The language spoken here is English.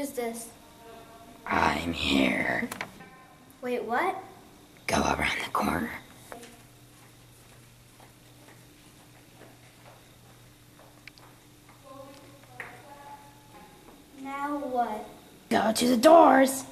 Who's this? I'm here. Wait, what? Go around the corner. Now what? Go to the doors.